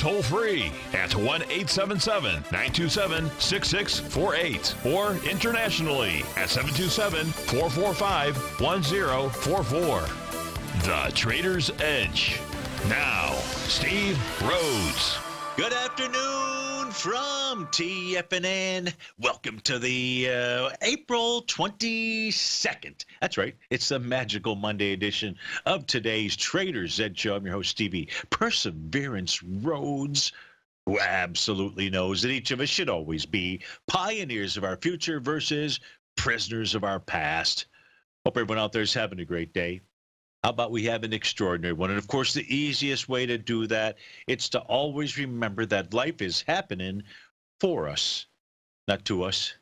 toll free at 1 877 927 6648 or internationally at 727 445 1044. The Trader's Edge. Now, Steve Rhodes. Good afternoon from TFNN. Welcome to the uh, April 22nd. That's right. It's the magical Monday edition of today's Trader's Edge Show. I'm your host, Stevie Perseverance Rhodes, who absolutely knows that each of us should always be pioneers of our future versus prisoners of our past. Hope everyone out there is having a great day. How about we have an extraordinary one? And of course, the easiest way to do that, it's to always remember that life is happening for us, not to us.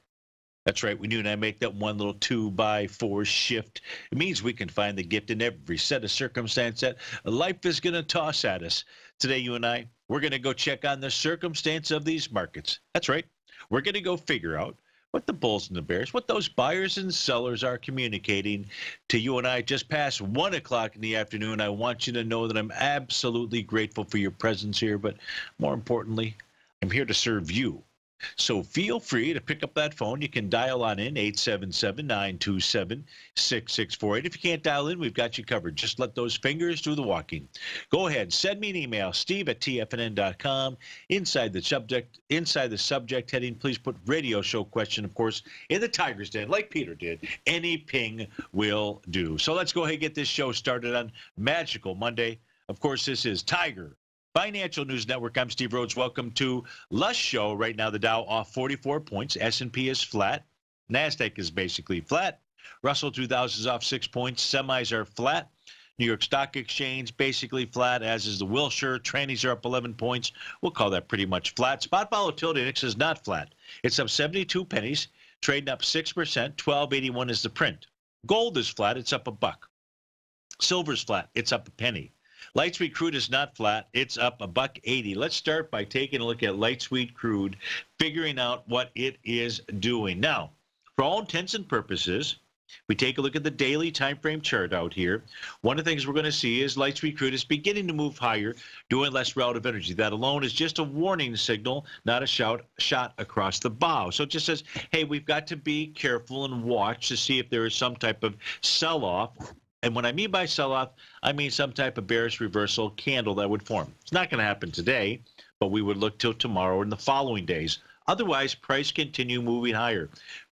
That's right. When you and I make that one little two by four shift, it means we can find the gift in every set of circumstance that life is going to toss at us. Today, you and I, we're going to go check on the circumstance of these markets. That's right. We're going to go figure out what the bulls and the bears, what those buyers and sellers are communicating to you and I just past one o'clock in the afternoon. I want you to know that I'm absolutely grateful for your presence here, but more importantly, I'm here to serve you. So feel free to pick up that phone. You can dial on in 877-927-6648. If you can't dial in, we've got you covered. Just let those fingers do the walking. Go ahead, send me an email, steve at tfnn.com. Inside the subject, inside the subject heading, please put radio show question, of course, in the Tiger's Den, like Peter did. Any ping will do. So let's go ahead and get this show started on Magical Monday. Of course, this is Tiger Financial News Network. I'm Steve Rhodes. Welcome to Lush Show. Right now, the Dow off 44 points. S&P is flat. Nasdaq is basically flat. Russell 2000 is off six points. Semis are flat. New York Stock Exchange basically flat, as is the Wilshire. Trannies are up 11 points. We'll call that pretty much flat. Spot volatility index is not flat. It's up 72 pennies, trading up 6%. 1281 is the print. Gold is flat. It's up a buck. Silver's flat. It's up a penny. Light sweet crude is not flat. It's up a buck 80. Let's start by taking a look at light sweet crude, figuring out what it is doing. Now, for all intents and purposes, we take a look at the daily time frame chart out here. One of the things we're going to see is light sweet crude is beginning to move higher, doing less relative energy. That alone is just a warning signal, not a shout, shot across the bow. So it just says, hey, we've got to be careful and watch to see if there is some type of sell off and when I mean by sell off, I mean some type of bearish reversal candle that would form. It's not going to happen today, but we would look till tomorrow and the following days. Otherwise, price continue moving higher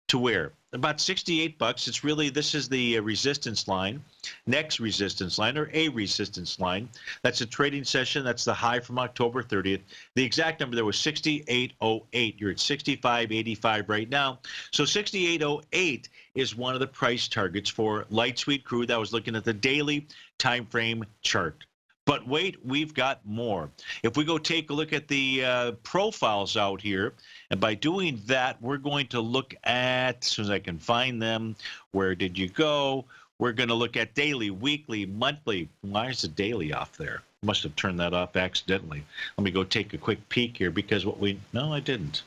to where? About 68 bucks. It's really, this is the uh, resistance line, next resistance line, or a resistance line. That's a trading session. That's the high from October 30th. The exact number there was 6808. You're at 6585 right now. So 6808 is one of the price targets for light sweet crude. That was looking at the daily time frame chart. But wait, we've got more. If we go take a look at the uh, profiles out here, and by doing that, we're going to look at, as soon as I can find them, where did you go? We're going to look at daily, weekly, monthly. Why is the daily off there? Must have turned that off accidentally. Let me go take a quick peek here because what we, no, I didn't.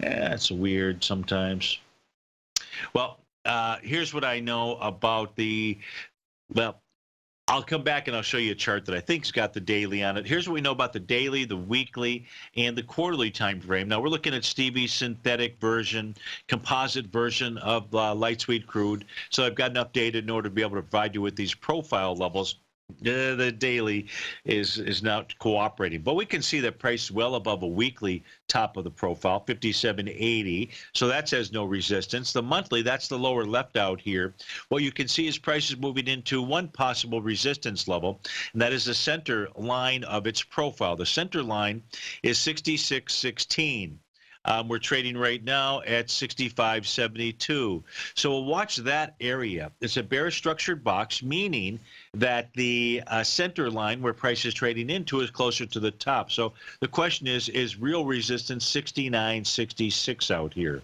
Yeah, it's weird sometimes. Well, uh, here's what I know about the, well, I'll come back and I'll show you a chart that I think's got the daily on it. Here's what we know about the daily, the weekly, and the quarterly time frame. Now we're looking at Stevie's synthetic version, composite version of uh, light sweet crude. So I've got enough data in order to be able to provide you with these profile levels uh, the daily is is not cooperating. But we can see that price well above a weekly top of the profile, 57.80. So that says no resistance. The monthly, that's the lower left out here. What you can see is prices moving into one possible resistance level, and that is the center line of its profile. The center line is 66.16. Um, we're trading right now at 65.72. So we'll watch that area. It's a bearish structured box, meaning that the uh, center line where price is trading into is closer to the top. So the question is, is real resistance 69.66 out here?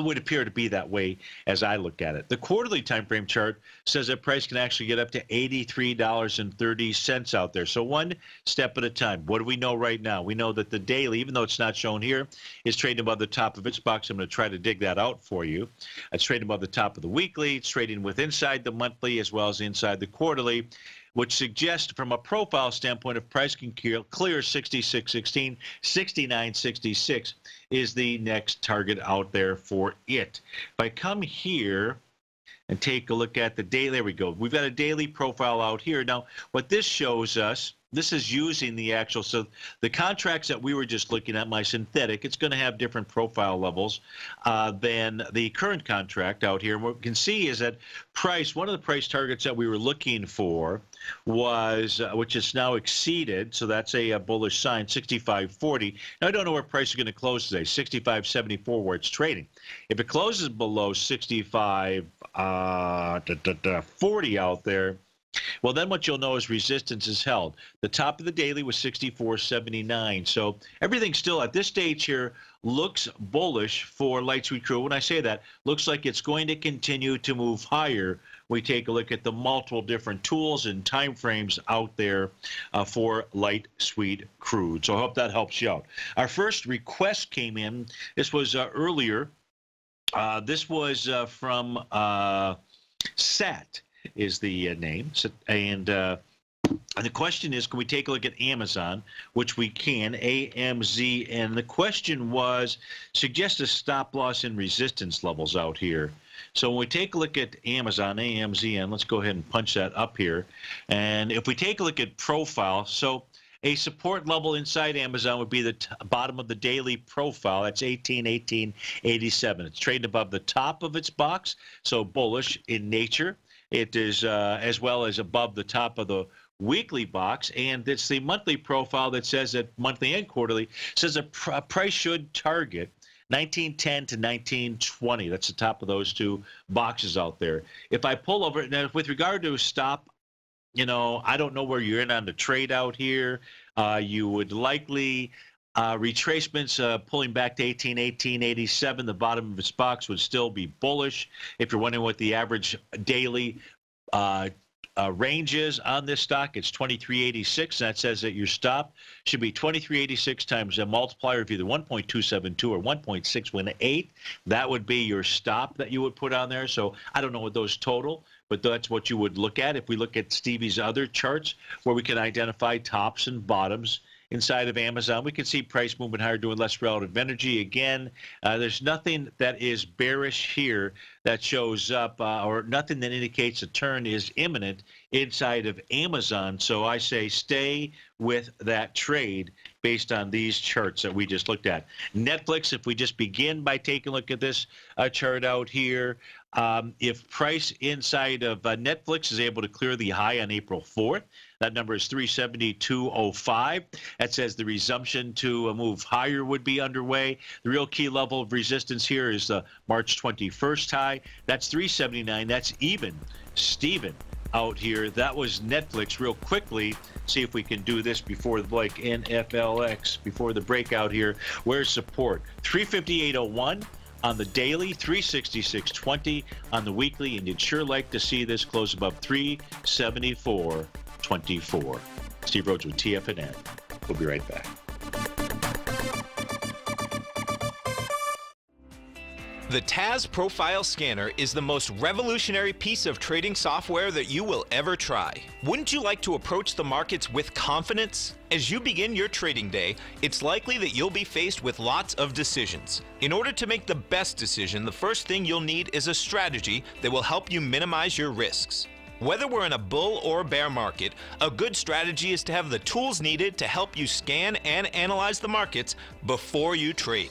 Would appear to be that way as I look at it. The quarterly time frame chart says that price can actually get up to $83.30 out there. So one step at a time. What do we know right now? We know that the daily, even though it's not shown here, is trading above the top of its box. I'm going to try to dig that out for you. It's trading above the top of the weekly. It's trading with inside the monthly as well as inside the quarterly which suggests from a profile standpoint, if price can clear 66.16, 69.66 is the next target out there for it. If I come here and take a look at the daily, there we go. We've got a daily profile out here. Now, what this shows us this is using the actual so the contracts that we were just looking at my synthetic it's going to have different profile levels uh, than the current contract out here. And what we can see is that price one of the price targets that we were looking for was uh, which is now exceeded so that's a, a bullish sign 65.40 now i don't know where price is going to close today 65.74 where it's trading. If it closes below 65 uh, da, da, da, 40 out there well, then what you'll know is resistance is held. The top of the daily was 64.79. So everything still at this stage here looks bullish for Light Sweet Crude. When I say that, looks like it's going to continue to move higher. We take a look at the multiple different tools and time frames out there uh, for Light Sweet Crude. So I hope that helps you out. Our first request came in. This was uh, earlier. Uh, this was uh, from uh, Sat is the uh, name. So, and uh, and the question is, can we take a look at Amazon, which we can, AMZ, and the question was, suggest a stop loss and resistance levels out here. So when we take a look at Amazon, AMZN, let's go ahead and punch that up here. And if we take a look at profile, so a support level inside Amazon would be the bottom of the daily profile. That's 18, 18, 87. It's trading above the top of its box, so bullish in nature. It is uh, as well as above the top of the weekly box, and it's the monthly profile that says that monthly and quarterly says a, pr- a price should target 1910 to 1920. That's the top of those two boxes out there. If I pull over now, with regard to stop, you know, I don't know where you're in on the trade out here. Uh, you would likely uh, retracements uh, pulling back to 18, 1887. The bottom of its box would still be bullish. If you're wondering what the average daily uh, uh, range is on this stock, it's 2386. That says that your stop should be 2386 times a multiplier of either 1.272 or 1.618. That would be your stop that you would put on there. So I don't know what those total, but that's what you would look at. If we look at Stevie's other charts where we can identify tops and bottoms inside of Amazon. We can see price movement higher, doing less relative energy. Again, uh, there's nothing that is bearish here that shows up, uh, or nothing that indicates a turn is imminent inside of Amazon. So I say stay with that trade based on these charts that we just looked at. Netflix, if we just begin by taking a look at this uh, chart out here, um, if price inside of uh, Netflix is able to clear the high on April 4th, that number is 372.05. That says the resumption to a move higher would be underway. The real key level of resistance here is the March 21st high. That's 379. That's even. Steven out here. That was Netflix real quickly. See if we can do this before the like NFLX, before the breakout here. Where's support? 358.01 on the daily, 366.20 on the weekly, and you'd sure like to see this close above 374. 24. Steve Rhodes with TFNN. We'll be right back. The TAS Profile Scanner is the most revolutionary piece of trading software that you will ever try. Wouldn't you like to approach the markets with confidence? As you begin your trading day, it's likely that you'll be faced with lots of decisions. In order to make the best decision, the first thing you'll need is a strategy that will help you minimize your risks. Whether we're in a bull or bear market, a good strategy is to have the tools needed to help you scan and analyze the markets before you trade.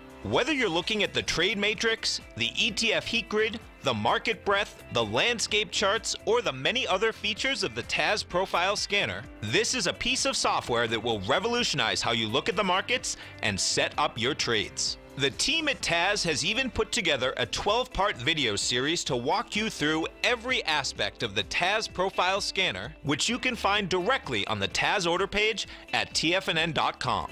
Whether you're looking at the trade matrix, the ETF heat grid, the market breadth, the landscape charts, or the many other features of the TAS Profile Scanner, this is a piece of software that will revolutionize how you look at the markets and set up your trades. The team at TAS has even put together a 12 part video series to walk you through every aspect of the TAS Profile Scanner, which you can find directly on the TAS order page at tfnn.com.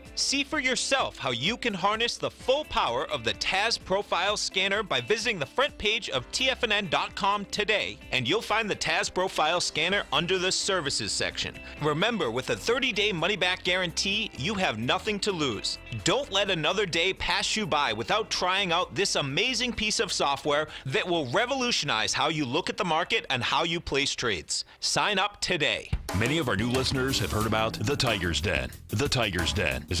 See for yourself how you can harness the full power of the TAS Profile Scanner by visiting the front page of TFNN.com today, and you'll find the TAS Profile Scanner under the Services section. Remember, with a 30 day money back guarantee, you have nothing to lose. Don't let another day pass you by without trying out this amazing piece of software that will revolutionize how you look at the market and how you place trades. Sign up today. Many of our new listeners have heard about the Tiger's Den. The Tiger's Den is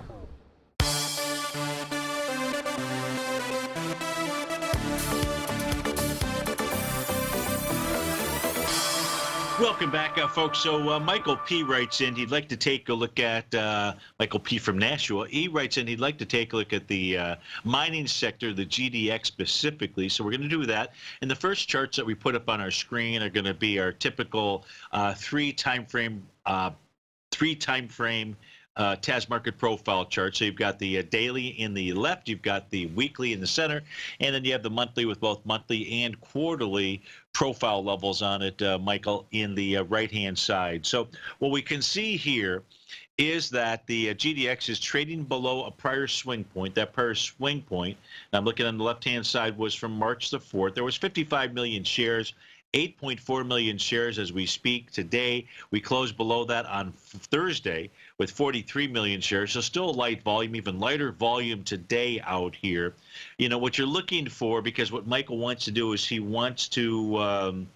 Welcome back, uh, folks. So uh, Michael P. writes in he'd like to take a look at uh, Michael P. from Nashua. He writes in he'd like to take a look at the uh, mining sector, the GDX specifically. So we're going to do that. And the first charts that we put up on our screen are going to be our typical uh, three time frame, uh, three time frame uh, TAS market profile chart. So you've got the uh, daily in the left, you've got the weekly in the center, and then you have the monthly with both monthly and quarterly profile levels on it, uh, Michael, in the uh, right-hand side. So what we can see here is that the uh, GDX is trading below a prior swing point. That prior swing point, I'm looking on the left-hand side, was from March the 4th. There was 55 million shares 8.4 million shares as we speak today. We closed below that on Thursday with 43 million shares. So still a light volume, even lighter volume today out here. You know, what you're looking for, because what Michael wants to do is he wants to, um,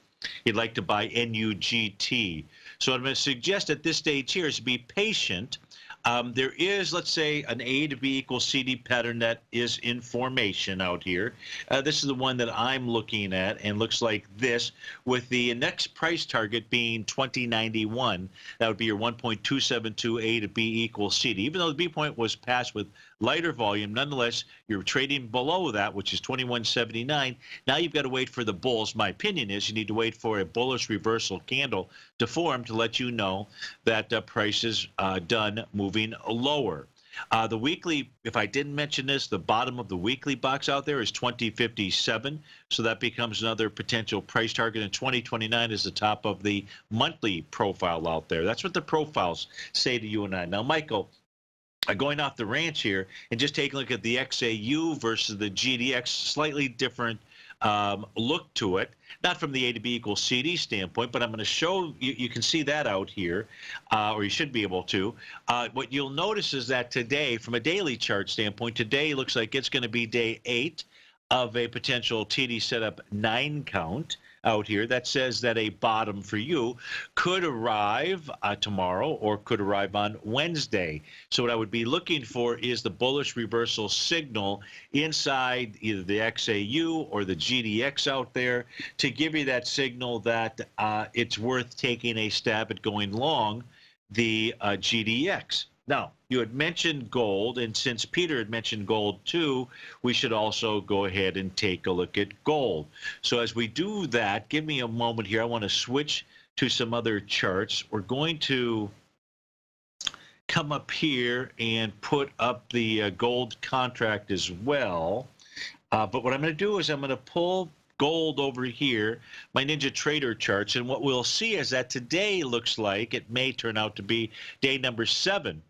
he'd like to buy NUGT. So I'm going to suggest at this stage here is be patient um, there is, let's say, an A to B equals CD pattern that is in formation out here. Uh, this is the one that I'm looking at and looks like this with the next price target being 2091. That would be your 1.272 A to B equals CD. Even though the B point was passed with lighter volume, nonetheless, you're trading below that, which is 2179. Now you've got to wait for the bulls. My opinion is you need to wait for a bullish reversal candle to form to let you know that uh, price is uh, done moving lower. Uh, the weekly, if I didn't mention this, the bottom of the weekly box out there is 2057. So that becomes another potential price target. And 2029 is the top of the monthly profile out there. That's what the profiles say to you and I. Now, Michael, going off the ranch here and just taking a look at the XAU versus the GDX, slightly different um, look to it. Not from the A to B equals CD standpoint, but I'm going to show you, you can see that out here, uh, or you should be able to. Uh, what you'll notice is that today, from a daily chart standpoint, today looks like it's going to be day eight of a potential TD setup nine count out here that says that a bottom for you could arrive uh, tomorrow or could arrive on Wednesday. So what I would be looking for is the bullish reversal signal inside either the XAU or the GDX out there to give you that signal that uh, it's worth taking a stab at going long the uh, GDX. Now, you had mentioned gold, and since Peter had mentioned gold too, we should also go ahead and take a look at gold. So as we do that, give me a moment here. I want to switch to some other charts. We're going to come up here and put up the uh, gold contract as well. Uh, but what I'm going to do is I'm going to pull gold over here, my Ninja Trader charts, and what we'll see is that today looks like it may turn out to be day number seven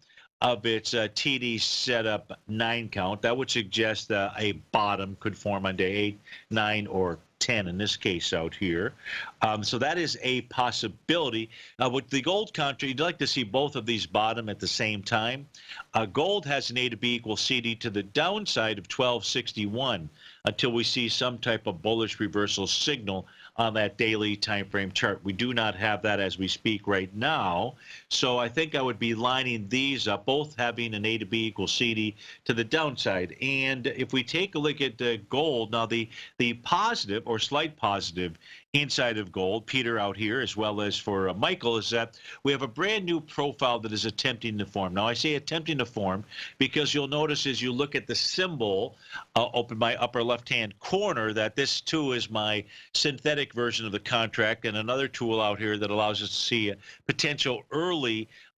of its uh, TD setup nine count. That would suggest uh, a bottom could form on day eight, nine, or 10 in this case out here. Um, so that is a possibility. Uh, with the gold contract, you'd like to see both of these bottom at the same time. Uh, gold has an A to B equal CD to the downside of 1261 until we see some type of bullish reversal signal on that daily time frame chart. We do not have that as we speak right now. So I think I would be lining these up, both having an A to B equals CD to the downside. And if we take a look at uh, gold, now the, the positive or slight positive inside of gold, Peter out here, as well as for uh, Michael, is that we have a brand new profile that is attempting to form. Now, I say attempting to form because you'll notice as you look at the symbol uh, up in my upper left-hand corner that this too is my synthetic version of the contract and another tool out here that allows us to see a potential early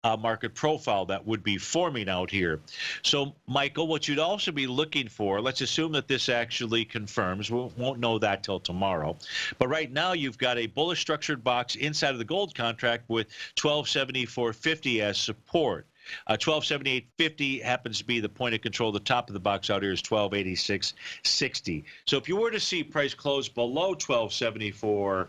uh, market profile that would be forming out here. So, Michael, what you'd also be looking for, let's assume that this actually confirms. We won't know that till tomorrow. But right now, you've got a bullish structured box inside of the gold contract with 1274.50 as support. Uh, 1278.50 happens to be the point of control. The top of the box out here is 1286.60. So if you were to see price close below 1274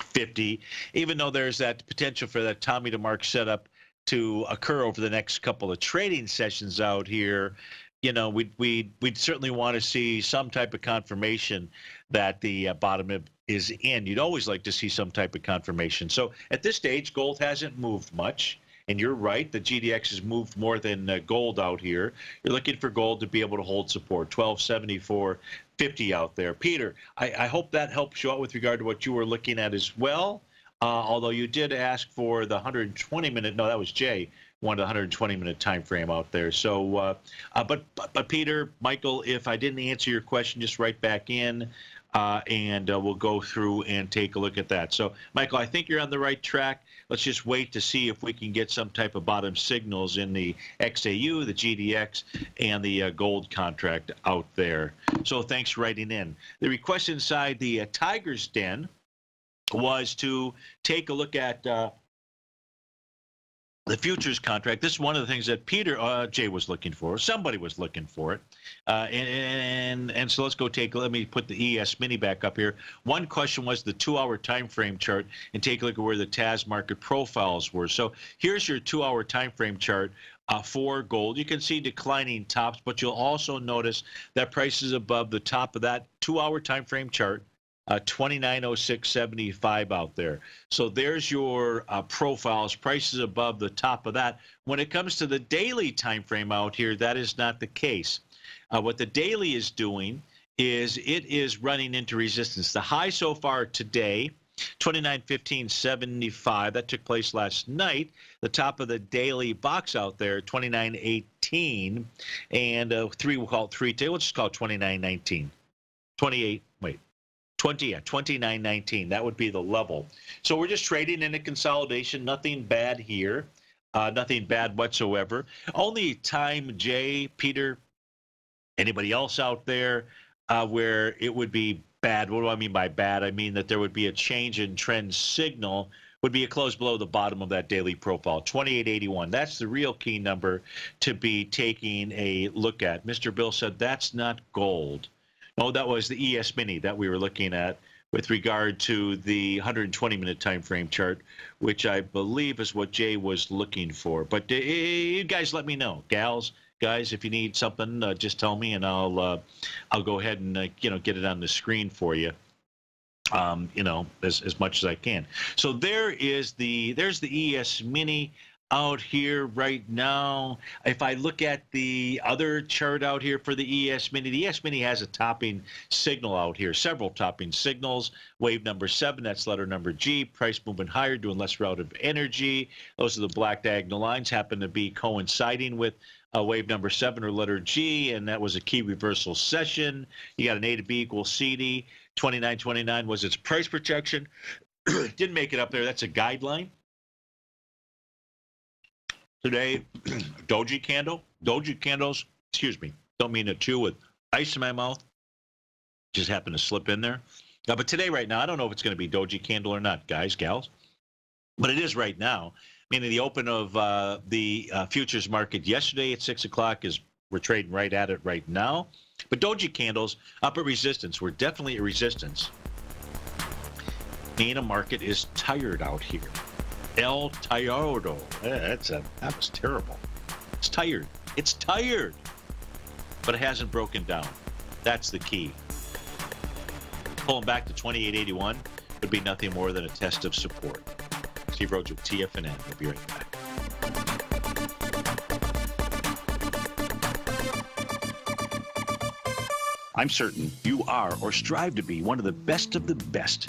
50, even though there's that potential for that Tommy DeMark setup to occur over the next couple of trading sessions out here, you know, we'd, we'd, we'd certainly want to see some type of confirmation that the uh, bottom is in. You'd always like to see some type of confirmation. So at this stage, gold hasn't moved much. And you're right, the GDX has moved more than uh, gold out here. You're looking for gold to be able to hold support, 1274 50 out there. Peter, I, I, hope that helps you out with regard to what you were looking at as well. Uh, although you did ask for the 120 minute, no, that was Jay, wanted a 120 minute time frame out there. So, uh, uh, but, but, but Peter, Michael, if I didn't answer your question, just write back in. Uh, and uh, we'll go through and take a look at that. So, Michael, I think you're on the right track. Let's just wait to see if we can get some type of bottom signals in the XAU, the GDX, and the uh, gold contract out there. So, thanks for writing in. The request inside the uh, Tiger's Den was to take a look at uh, the futures contract. This is one of the things that Peter uh, Jay was looking for. Somebody was looking for it, uh, and, and and so let's go take. Let me put the ES Mini back up here. One question was the two-hour time frame chart, and take a look at where the TAS market profiles were. So here's your two-hour time frame chart. Uh, for gold, you can see declining tops, but you'll also notice that prices above the top of that two-hour time frame chart uh, 2906.75 out there. So there's your uh, profiles, prices above the top of that. When it comes to the daily time frame out here, that is not the case. Uh, what the daily is doing is it is running into resistance. The high so far today, 2915.75, that took place last night. The top of the daily box out there, 2918, and uh, three, we'll call it three, let's just call it 2919. 28, wait, 20, yeah, 29.19. That would be the level. So we're just trading in a consolidation. Nothing bad here. Uh, nothing bad whatsoever. Only time, Jay, Peter, anybody else out there, uh, where it would be bad. What do I mean by bad? I mean that there would be a change in trend signal would be a close below the bottom of that daily profile, 2881. That's the real key number to be taking a look at. Mr. Bill said that's not gold. Oh, that was the ES Mini that we were looking at with regard to the 120 minute time frame chart, which I believe is what Jay was looking for. But uh, you guys let me know, gals, guys, if you need something, uh, just tell me and I'll uh, I'll go ahead and uh, you know get it on the screen for you. Um, you know, as as much as I can. So there is the there's the ES Mini. Out here right now. If I look at the other chart out here for the ES Mini, the ES Mini has a topping signal out here, several topping signals. Wave number seven, that's letter number G, price moving higher, doing less relative energy. Those are the black diagonal lines, happen to be coinciding with uh, wave number seven or letter G, and that was a key reversal session. You got an A to B equals CD. 29.29 was its price projection. Didn't make it up there. That's a guideline. Today, doji candle, doji candles, excuse me, don't mean to chew with ice in my mouth. Just happened to slip in there. But today, right now, I don't know if it's going to be doji candle or not, guys, gals. But it is right now, meaning the open of uh, the uh, futures market yesterday at 6 o'clock is we're trading right at it right now. But doji candles up at resistance. We're definitely at resistance. Meaning a market is tired out here. El Tirado. Yeah, that's a, that was terrible. It's tired. It's tired. But it hasn't broken down. That's the key. Pulling back to 2881 would be nothing more than a test of support. Steve Rhodes with TFNN. We'll be right back. I'm certain you are or strive to be one of the best of the best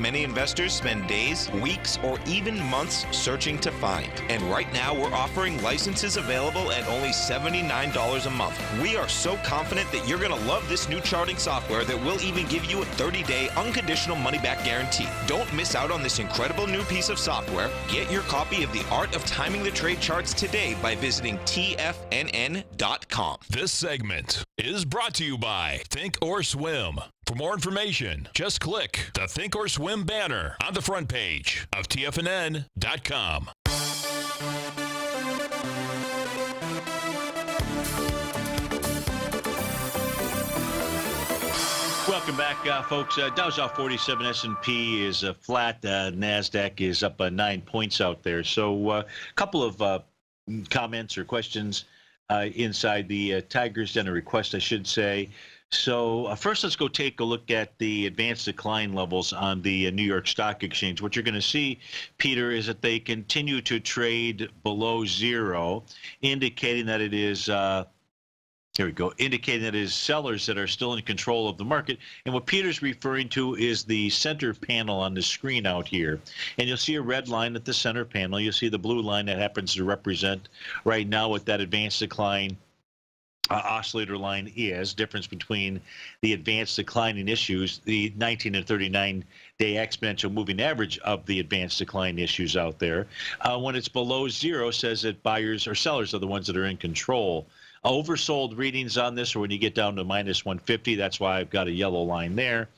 many investors spend days, weeks, or even months searching to find. And right now, we're offering licenses available at only $79 a month. We are so confident that you're going to love this new charting software that will even give you a 30 day unconditional money back guarantee. Don't miss out on this incredible new piece of software. Get your copy of The Art of Timing the Trade Charts today by visiting TFNN.com. This segment is brought to you by Think or Swim. For more information, just click the Think or Swim banner on the front page of TFNN.com. Welcome back, uh, folks. Uh, Dow's off 47. S&P is uh, flat. Uh, Nasdaq is up uh, nine points out there. So, a uh, couple of uh, comments or questions inside the Tigers Den, a request, I should say. So uh, first, let's go take a look at the advanced decline levels on the uh, New York Stock Exchange. What you're going to see, Peter, is that they continue to trade below zero, indicating that it is. Uh, here we go, indicating that it is sellers that are still in control of the market. And what Peter's referring to is the center panel on the screen out here. And you'll see a red line at the center panel. You'll see the blue line that happens to represent right now what that advanced decline uh, oscillator line is, difference between the advanced declining issues, the 19 and 39 day exponential moving average of the advanced decline issues out there. Uh, when it's below zero, says that buyers or sellers are the ones that are in control oversold readings on this, or when you get down to minus 150, that's why I've got a yellow line there.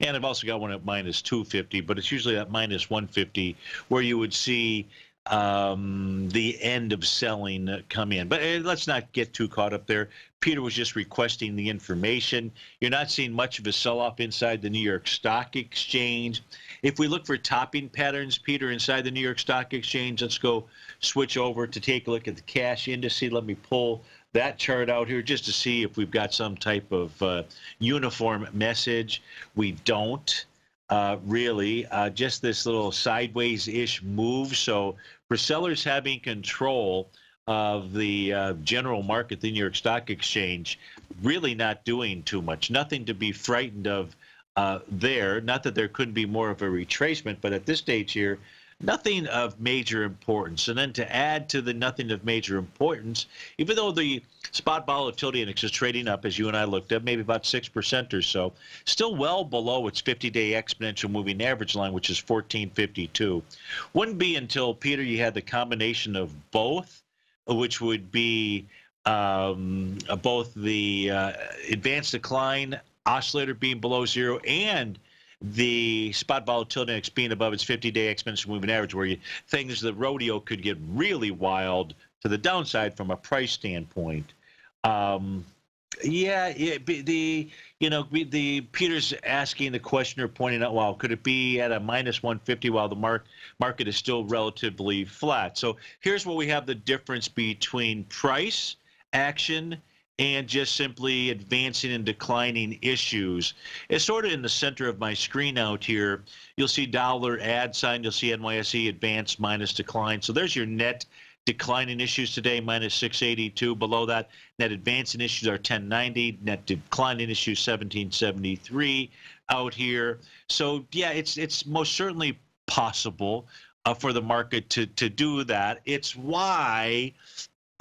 And I've also got one at minus 250, but it's usually at minus 150 where you would see um, the end of selling come in. But uh, let's not get too caught up there. Peter was just requesting the information. You're not seeing much of a sell off inside the New York Stock Exchange. If we look for topping patterns, Peter, inside the New York Stock Exchange, let's go switch over to take a look at the cash indice. Let me pull that chart out here just to see if we've got some type of uh, uniform message. We don't uh, really, uh, just this little sideways-ish move. So for sellers having control of the uh, general market, the New York Stock Exchange, really not doing too much. Nothing to be frightened of uh, there. Not that there couldn't be more of a retracement, but at this stage here, nothing of major importance. And then to add to the nothing of major importance, even though the spot volatility index is trading up, as you and I looked at, maybe about 6% or so, still well below its 50 day exponential moving average line, which is 1452. Wouldn't be until, Peter, you had the combination of both, which would be um, both the uh, advanced decline oscillator being below zero and the spot volatility index being above its 50-day exponential moving average, where you, things the rodeo could get really wild to the downside from a price standpoint. Um, yeah, the you know the Peter's asking the question or pointing out, well, could it be at a minus 150 while the mark market is still relatively flat? So here's where we have the difference between price action and just simply advancing and declining issues. It's sort of in the center of my screen out here. You'll see dollar ad sign. You'll see NYSE advance minus decline. So there's your net declining issues today, minus 682. Below that, net advancing issues are 1090. Net declining issues 1773 out here. So yeah, it's it's most certainly possible uh, for the market to to do that. It's why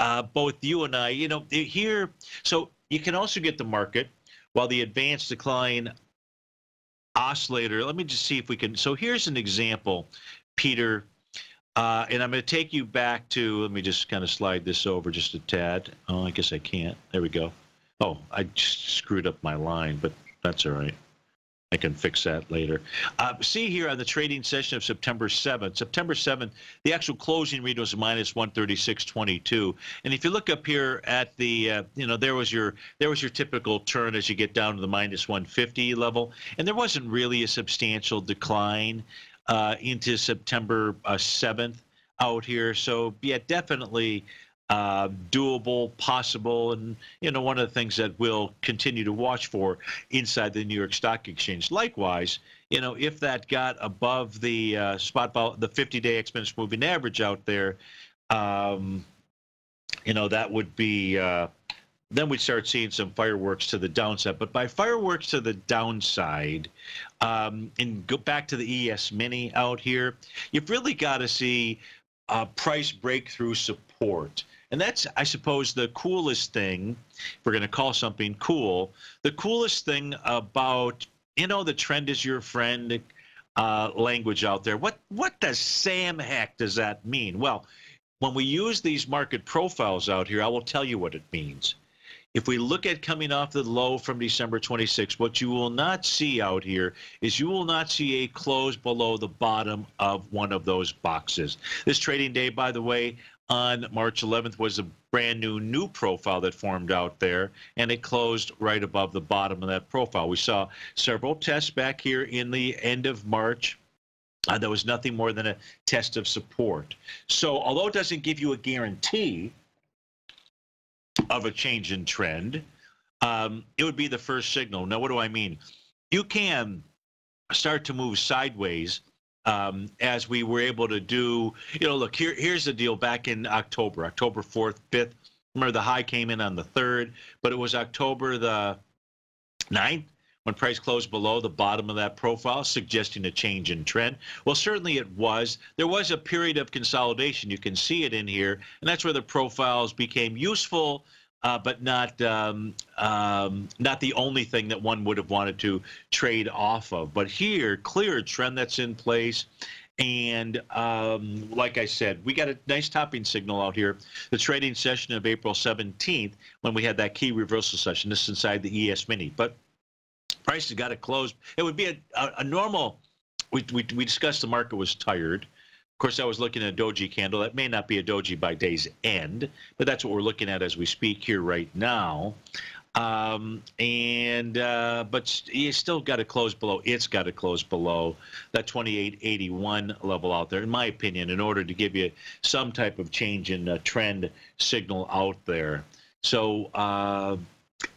uh, both you and I, you know, here, so you can also get the market while the advanced decline oscillator, let me just see if we can. So here's an example, Peter, uh, and I'm going to take you back to, let me just kind of slide this over just a tad. Oh, I guess I can't. There we go. Oh, I just screwed up my line, but that's all right. I can fix that later. Uh, see here on the trading session of September 7th. September 7th, the actual closing read was minus 136.22. And if you look up here at the, uh, you know, there was your there was your typical turn as you get down to the minus 150 level, and there wasn't really a substantial decline uh, into September 7th uh, out here. So yeah, definitely uh, doable, possible, and you know one of the things that we'll continue to watch for inside the New York Stock Exchange. Likewise, you know if that got above the uh, spot the 50-day exponential moving average out there, um, you know that would be. Uh, then we'd start seeing some fireworks to the downside. But by fireworks to the downside, um, and go back to the ES Mini out here, you've really got to see price breakthrough support. And that's, I suppose, the coolest thing, if we're going to call something cool, the coolest thing about, you know, the trend is your friend uh, language out there. What, what does Sam heck does that mean? Well, when we use these market profiles out here, I will tell you what it means. If we look at coming off the low from December 26, what you will not see out here is you will not see a close below the bottom of one of those boxes. This trading day, by the way, on March 11th was a brand new new profile that formed out there, and it closed right above the bottom of that profile. We saw several tests back here in the end of March. Uh, there was nothing more than a test of support. So, although it doesn't give you a guarantee of a change in trend, um, it would be the first signal. Now, what do I mean? You can start to move sideways um, as we were able to do. You know, look here. Here's the deal. Back in October, October fourth, fifth. Remember, the high came in on the third, but it was October the 9th when price closed below the bottom of that profile, suggesting a change in trend. Well, certainly it was. There was a period of consolidation. You can see it in here, and that's where the profiles became useful. Uh, but not um, um, not the only thing that one would have wanted to trade off of. But here, clear trend that's in place. And um, like I said, we got a nice topping signal out here. The trading session of April 17th, when we had that key reversal session, this is inside the ES Mini. But price has got to close. It would be a, a, a normal. We, we, we discussed the market was tired. Course, I was looking at a doji candle. That may not be a doji by day's end, but that's what we're looking at as we speak here right now. Um, and uh, but you still got to close below. It's got to close below that 28.81 level out there, in my opinion, in order to give you some type of change in trend signal out there. So. Uh,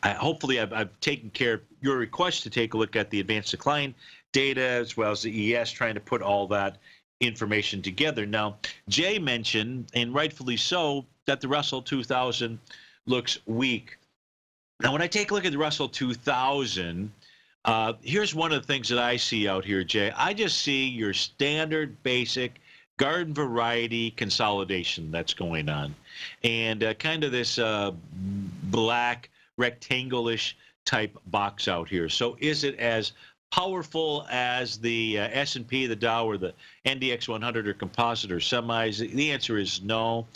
I, hopefully I've, I've, taken care of your request to take a look at the advanced decline data as well as the ES, trying to put all that information together. Now, Jay mentioned, and rightfully so, that the Russell 2000 looks weak. Now, when I take a look at the Russell 2000, uh, here's one of the things that I see out here, Jay. I just see your standard, basic garden variety consolidation that's going on, and uh, kind of this uh, black rectangle-ish type box out here. So is it as powerful as the uh, S&P, the Dow, or the NDX 100 or composite or semis? The answer is no,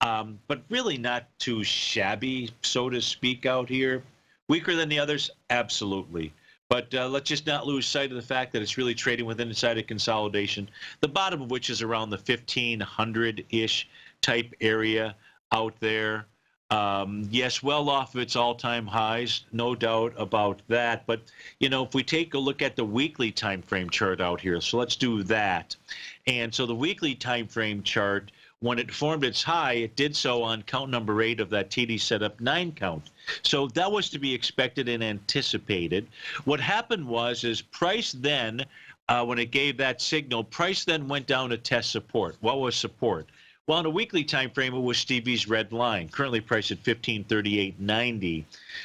um, but really not too shabby, so to speak, out here. Weaker than the others? Absolutely. But uh, let's just not lose sight of the fact that it's really trading within inside a consolidation, the bottom of which is around the 1500-ish type area out there. Um, yes, well off of its all-time highs, no doubt about that. But you know, if we take a look at the weekly time frame chart out here, so let's do that. And so the weekly time frame chart, when it formed its high, it did so on count number eight of that TD setup nine count. So that was to be expected and anticipated. What happened was, is price then, uh, when it gave that signal, price then went down to test support. What was support? Well, on a weekly time frame, it was Stevie's red line, currently priced at 1538.90.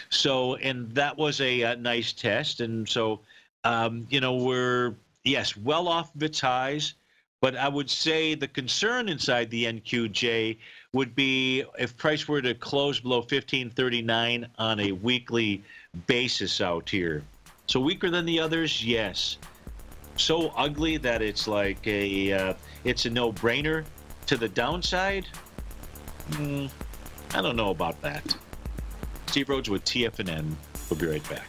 So, and that was a, a nice test. And so, um, you know, we're, yes, well off of its highs. But I would say the concern inside the NQJ would be if price were to close below 1539 on a weekly basis out here. So weaker than the others, yes. So ugly that it's like a uh, it's a no-brainer to the downside, mm, I don't know about that. Steve Rhodes with TFNN. We'll be right back.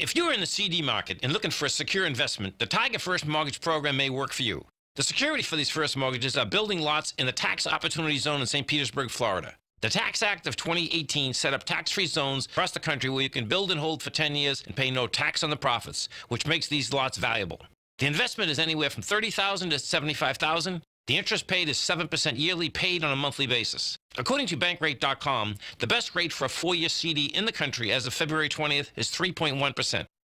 If you're in the CD market and looking for a secure investment, the Tiger First Mortgage Program may work for you. The security for these first mortgages are building lots in the tax opportunity zone in St. Petersburg, Florida. The Tax Act of 2018 set up tax-free zones across the country where you can build and hold for 10 years and pay no tax on the profits, which makes these lots valuable. The investment is anywhere from 30,000 to 75,000. The interest paid is 7% yearly paid on a monthly basis. According to Bankrate.com, the best rate for a four-year CD in the country as of February 20th is 3.1%.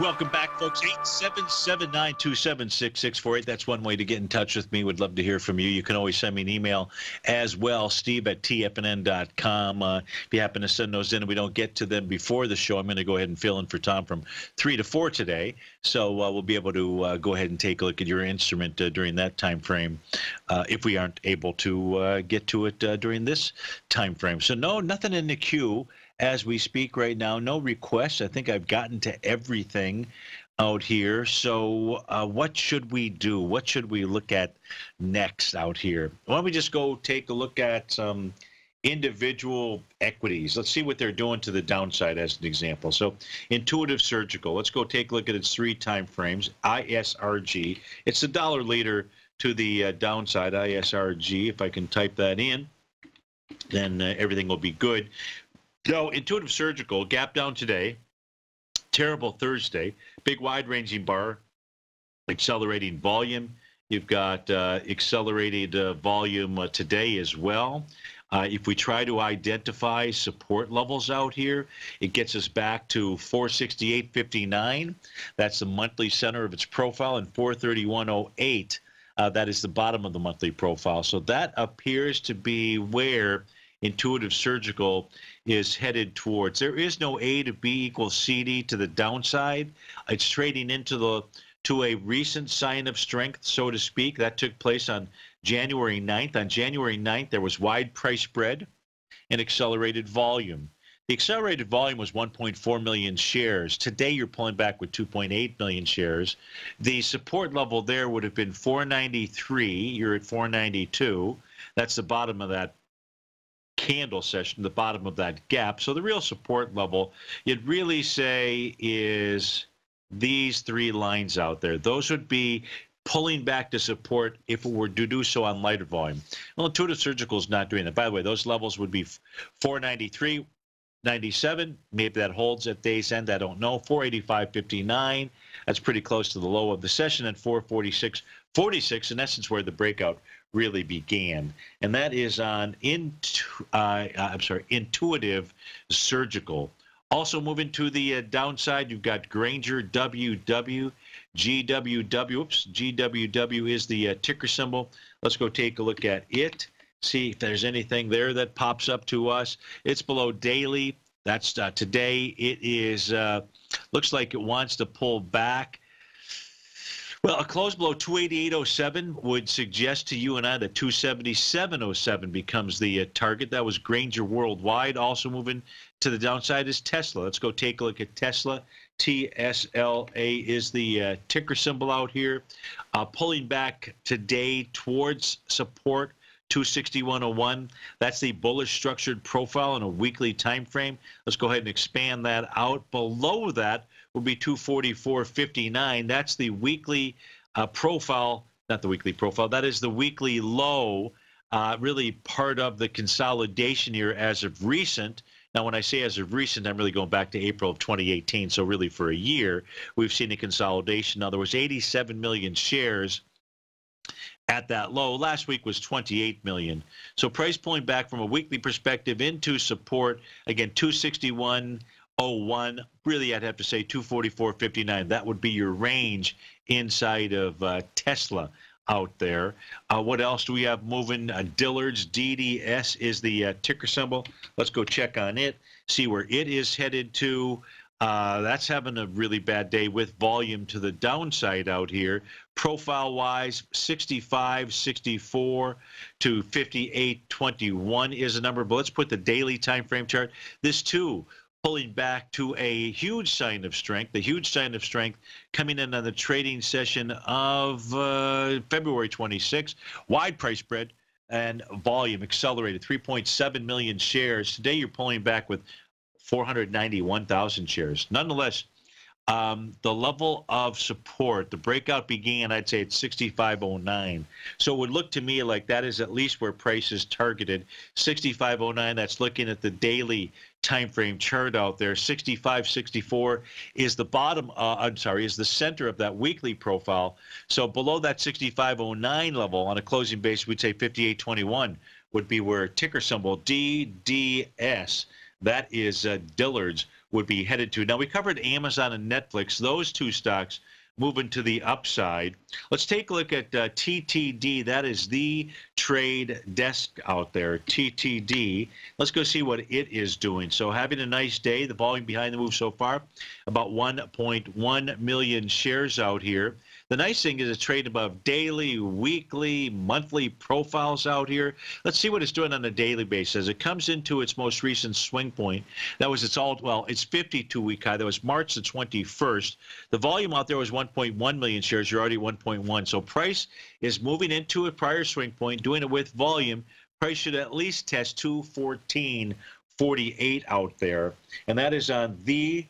Welcome back, folks. 877-927-6648. That's one way to get in touch with me. Would love to hear from you. You can always send me an email as well, steve at tfnn.com. Uh, if you happen to send those in and we don't get to them before the show, I'm going to go ahead and fill in for Tom from 3 to 4 today. So uh, we'll be able to uh, go ahead and take a look at your instrument uh, during that time frame uh, if we aren't able to uh, get to it during this time frame. So no, nothing in the queue as we speak right now. No requests. I think I've gotten to everything out here. So, uh, what should we do? What should we look at next out here? Why don't we just go take a look at some individual equities? Let's see what they're doing to the downside as an example. So, Intuitive Surgical. Let's go take a look at its three time frames. ISRG. It's a dollar leader to the uh, downside. ISRG. If I can type that in, then uh, everything will be good. No, Intuitive Surgical, gap down today. Terrible Thursday. Big wide ranging bar, accelerating volume. You've got uh, accelerated uh, volume uh, today as well. Uh, if we try to identify support levels out here, it gets us back to 468.59. That's the monthly center of its profile, and 431.08. Uh, that is the bottom of the monthly profile. So that appears to be where Intuitive Surgical is headed towards. There is no A to B equals CD to the downside. It's trading into the to a recent sign of strength, so to speak. That took place on January 9th. On January 9th, there was wide price spread and accelerated volume. The accelerated volume was 1.4 million shares. Today, you're pulling back with 2.8 million shares. The support level there would have been 493. You're at 492. That's the bottom of that candle session, the bottom of that gap. So the real support level, you'd really say, is these three lines out there. Those would be pulling back to support if it were to do so on lighter volume. Well, Intuitive Surgical is not doing that. By the way, those levels would be 493, 97. Maybe that holds at day's end. I don't know. 485.59. That's pretty close to the low of the session. And 446.46, in essence, where the breakout really began, and that is on intu- uh, I'm sorry, intuitive surgical. Also moving to the uh, downside, you've got Grainger WW, GWW. Oops, GWW is the uh, ticker symbol. Let's go take a look at it. See if there's anything there that pops up to us. It's below daily. That's uh, today. It is uh, looks like it wants to pull back well, a close below 288.07 would suggest to you and I that 277.07 becomes the uh, target. That was Grainger Worldwide. Also moving to the downside is Tesla. Let's go take a look at Tesla. TSLA is the uh, ticker symbol out here. Uh, pulling back today towards support 26101. That's the bullish structured profile in a weekly time frame. Let's go ahead and expand that out. Below that will be 244.59. That's the weekly uh, profile, not the weekly profile. That is the weekly low. Uh, really part of the consolidation here as of recent. Now, when I say as of recent, I'm really going back to April of 2018. So, really, for a year, we've seen a consolidation. Now, there was 87 million shares at that low. Last week was 28 million. So, price pulling back from a weekly perspective into support. Again, 261.01. Really, I'd have to say 244.59. That would be your range inside of uh, Tesla out there. Uh, what else do we have moving? Uh, Dillard's DDS is the uh, ticker symbol. Let's go check on it, see where it is headed to. Uh, that's having a really bad day with volume to the downside out here. Profile wise, 65, 64 to 58, 21 is a number. But let's put the daily time frame chart. This too pulling back to a huge sign of strength, a huge sign of strength coming in on the trading session of uh, February 26. Wide price spread and volume accelerated 3.7 million shares. Today you're pulling back with 491,000 shares. Nonetheless, um, the level of support, the breakout began, I'd say, at 65.09. So it would look to me like that is at least where price is targeted. 65.09, that's looking at the daily time frame chart out there. 65 64 is the bottom, uh, I'm sorry, is the center of that weekly profile. So below that 65.09 level on a closing base, we'd say 58.21 would be where ticker symbol DDS, that is uh, Dillard's would be headed to. Now, we covered Amazon and Netflix, those two stocks moving to the upside. Let's take a look at uh, TTD. That is the trade desk out there, TTD. Let's go see what it is doing. So, having a nice day. The volume behind the move so far, about 1.1 million shares out here. The nice thing is it's trading above daily, weekly, monthly profiles out here. Let's see what it's doing on a daily basis. It comes into its most recent swing point. That was its all, well, it's 52 week high. That was March the 21st. The volume out there was 1.1 million shares. You're already 1.1. So price is moving into a prior swing point, doing it with volume. Price should at least test 214.48 out there. And that is on the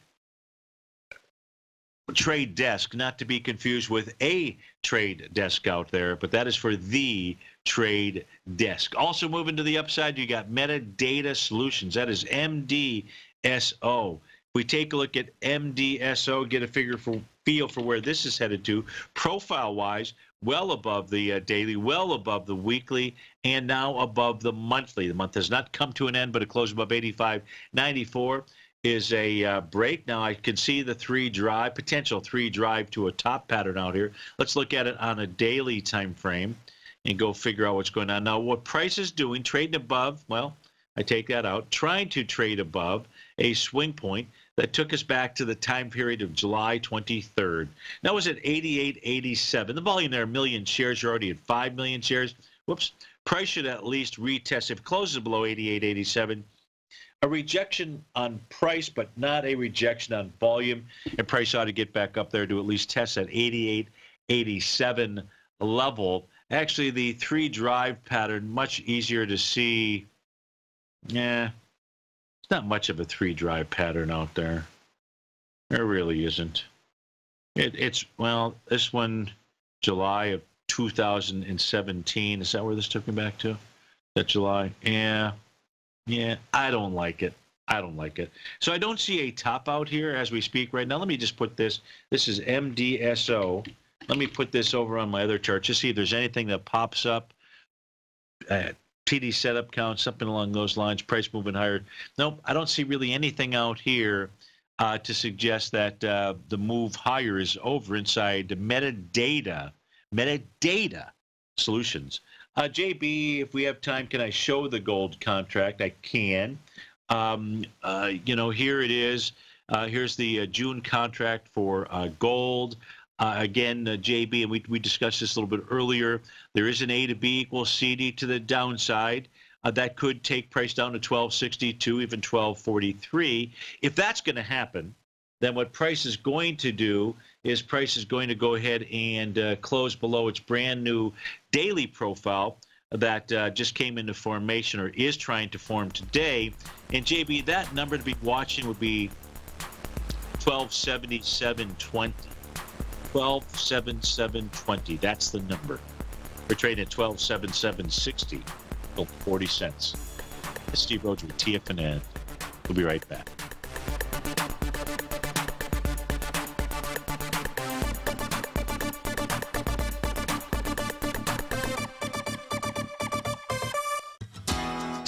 trade desk, not to be confused with a trade desk out there, but that is for the trade desk. Also moving to the upside, you got Medidata Solutions. That is MDSO. We take a look at MDSO, get a figure for feel for where this is headed to, profile wise, well above the uh, daily, well above the weekly, and now above the monthly. The month has not come to an end, but it closed above 85.94 is a uh, break. Now I can see the three drive, potential three drive to a top pattern out here. Let's look at it on a daily time frame and go figure out what's going on. Now what price is doing, trading above, well, I take that out, trying to trade above a swing point that took us back to the time period of July 23rd. That was at 88.87. The volume there, a million shares, you're already at 5 million shares. Whoops. Price should at least retest. If closes below 88.87, a rejection on price, but not a rejection on volume. And price ought to get back up there to at least test that 88, 87 level. Actually, the three drive pattern, much easier to see. Yeah, it's not much of a three drive pattern out there. There really isn't. It, it's, well, this one, July of 2017. Is that where this took me back to? That July? Yeah. Yeah, I don't like it. I don't like it. So I don't see a top out here as we speak right now. Let me just put this. This is MDSO. Let me put this over on my other chart to see if there's anything that pops up. Uh, TD setup count, something along those lines, price moving higher. Nope, I don't see really anything out here uh, to suggest that uh, the move higher is over inside the Medidata, Medidata solutions. Uh, JB, if we have time, can I show the gold contract? I can. Um, uh, you know, here it is. Uh, here's the uh, June contract for uh, gold. Uh, again, JB, and we, we discussed this a little bit earlier. There is an A to B equals CD to the downside. that could take price down to 1262, even 1243. If that's going to happen, then what price is going to do is price is going to go ahead and uh, close below its brand new daily profile that uh, just came into formation or is trying to form today. And JB, that number to be watching would be 1277.20. 1277.20. That's the number. We're trading at 1277.60. 40 cents. Steve Rhodes with TFNN. We'll be right back.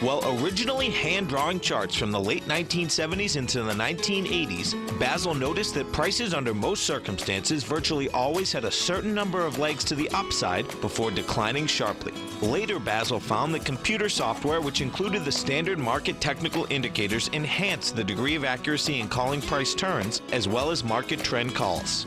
While originally hand drawing charts from the late 1970s into the 1980s, Basil noticed that prices under most circumstances virtually always had a certain number of legs to the upside before declining sharply. Later, Basil found that computer software, which included the standard market technical indicators, enhanced the degree of accuracy in calling price turns as well as market trend calls.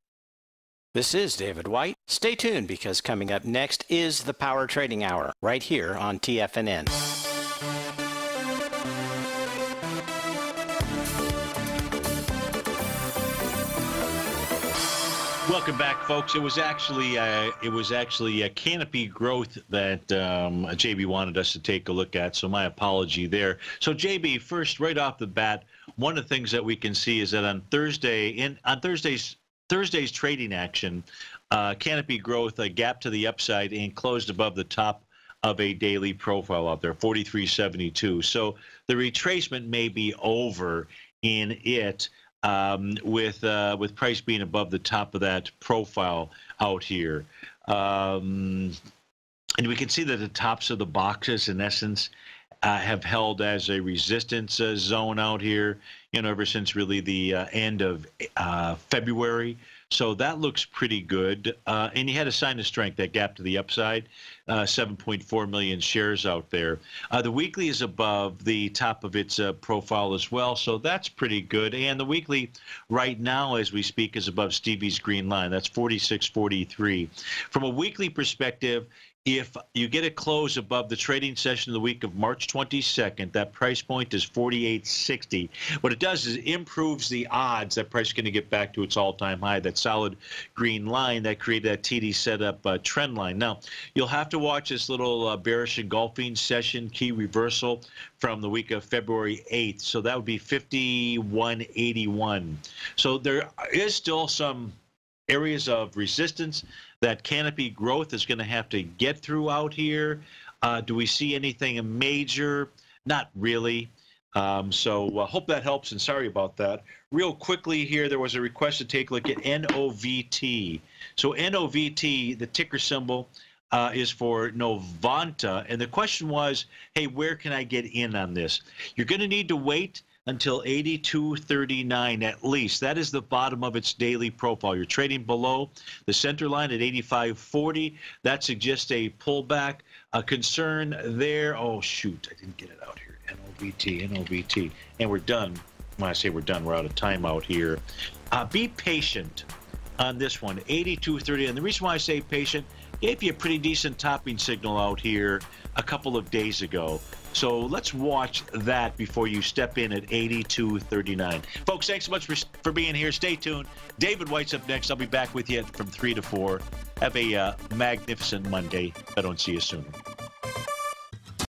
This is David White. Stay tuned because coming up next is the Power Trading Hour right here on TFNN. Welcome back, folks. It was actually uh, it was actually a canopy growth that um, JB wanted us to take a look at. So my apology there. So JB, first, right off the bat, one of the things that we can see is that on Thursday, in on Thursday's Thursday's trading action, uh, Canopy Growth a gap to the upside and closed above the top of a daily profile out there, 43.72. So the retracement may be over in it um, with uh, with price being above the top of that profile out here. Um, and we can see that the tops of the boxes, in essence, uh, have held as a resistance uh, zone out here, you know, ever since really the uh, end of uh, February. So that looks pretty good. Uh, and you had a sign of strength, that gap to the upside, uh, 7.4 million shares out there. the weekly is above the top of its profile as well. So that's pretty good. And the weekly right now, as we speak, is above Stevie's green line. That's 46.43. From a weekly perspective, if you get a close above the trading session of the week of March 22nd, that price point is 48.60. What it does is it improves the odds that price is going to get back to its all-time high. That solid green line that created that TD setup uh, trend line. Now you'll have to watch this little uh, bearish engulfing session key reversal from the week of February 8th. So that would be 51.81. So there is still some areas of resistance that canopy growth is going to have to get through out here. Uh, do we see anything major? Not really. Um, so uh, hope that helps, and sorry about that. Real quickly here, there was a request to take a look at NOVT. So NOVT, the ticker symbol, uh, is for Novanta, and the question was, hey, where can I get in on this? You're going to need to wait until 82.39 at least. That is the bottom of its daily profile. You're trading below the center line at 85.40. That suggests a pullback. A concern there. Oh, shoot. I didn't get it out here. NOVT, NOVT. And we're done. When I say we're done, we're out of time out here. Uh, be patient on this one, 82.30. And the reason why I say patient, gave you a pretty decent topping signal out here a couple of days ago. So let's watch that before you step in at 82.39. Folks, thanks so much for, for being here. Stay tuned. David White's up next. I'll be back with you from 3 to 4. Have a uh, magnificent Monday. I don't see you soon.